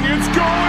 It's going,